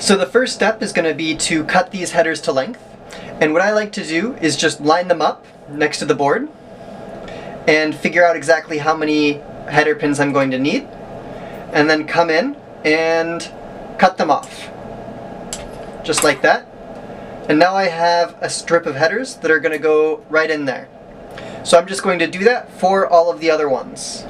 So the first step is going to be to cut these headers to length. And what I like to do is just line them up next to the board and figure out exactly how many header pins I'm going to need and then come in and cut them off. Just like that. And now I have a strip of headers that are going to go right in there. So I'm just going to do that for all of the other ones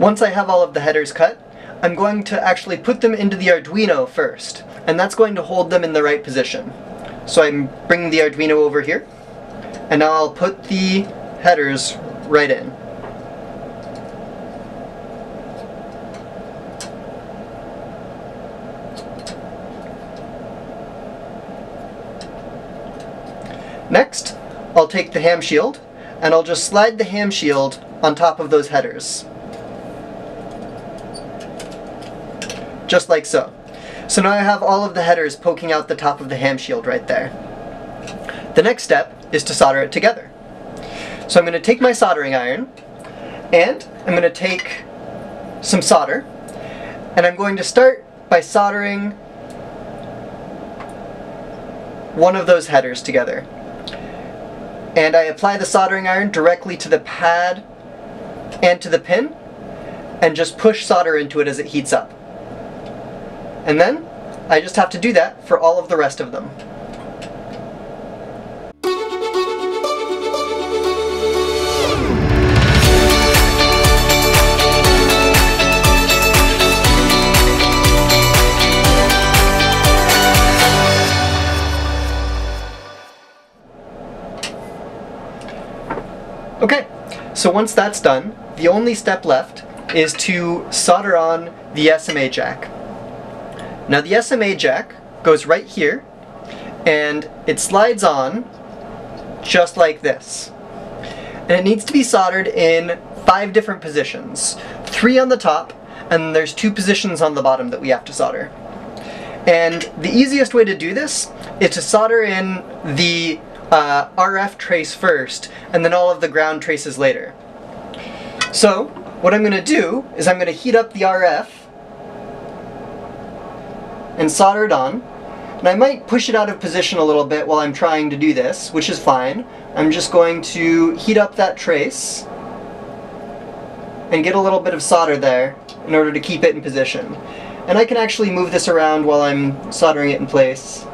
Once I have all of the headers cut, I'm going to actually put them into the Arduino first, and that's going to hold them in the right position. So I'm bringing the Arduino over here, and now I'll put the headers right in. Next, I'll take the HamShield, and I'll just slide the HamShield on top of those headers. Just like so. So now I have all of the headers poking out the top of the HamShield right there. The next step is to solder it together. So I'm going to take my soldering iron and I'm going to take some solder and I'm going to start by soldering one of those headers together. And I apply the soldering iron directly to the pad and to the pin and just push solder into it as it heats up. And then I just have to do that for all of the rest of them. Okay, so once that's done, the only step left is to solder on the SMA jack. Now the SMA jack goes right here and it slides on just like this. And it needs to be soldered in five different positions. Three on the top and there's two positions on the bottom that we have to solder. And the easiest way to do this is to solder in the uh, RF trace first and then all of the ground traces later. So what I'm going to do is I'm going to heat up the RF and solder it on. And I might push it out of position a little bit while I'm trying to do this, which is fine. I'm just going to heat up that trace and get a little bit of solder there in order to keep it in position. And I can actually move this around while I'm soldering it in place.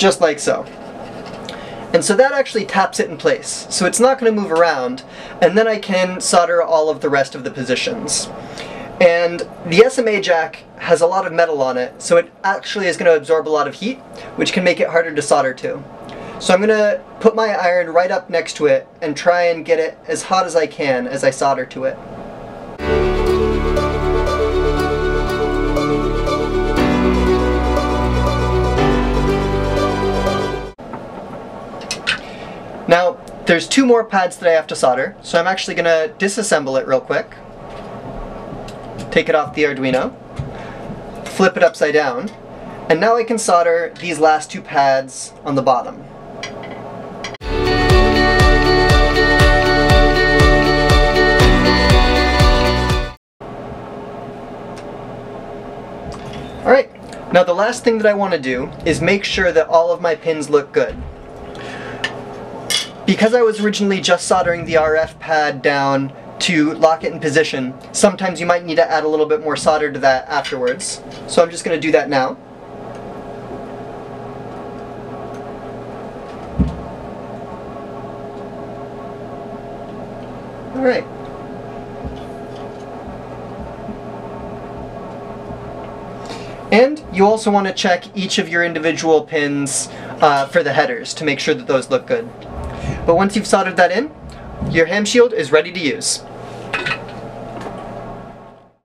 Just like so. And so that actually taps it in place. So it's not going to move around, and then I can solder all of the rest of the positions. And the SMA jack has a lot of metal on it, so it actually is going to absorb a lot of heat, which can make it harder to solder to. So I'm going to put my iron right up next to it and try and get it as hot as I can as I solder to it. Now, there's two more pads that I have to solder, so I'm actually going to disassemble it real quick. Take it off the Arduino, flip it upside down, and now I can solder these last two pads on the bottom. Alright, now the last thing that I want to do is make sure that all of my pins look good. Because I was originally just soldering the RF pad down to lock it in position, sometimes you might need to add a little bit more solder to that afterwards. So I'm just going to do that now. Alright. And you also want to check each of your individual pins uh, for the headers to make sure that those look good. But once you've soldered that in, your HamShield is ready to use.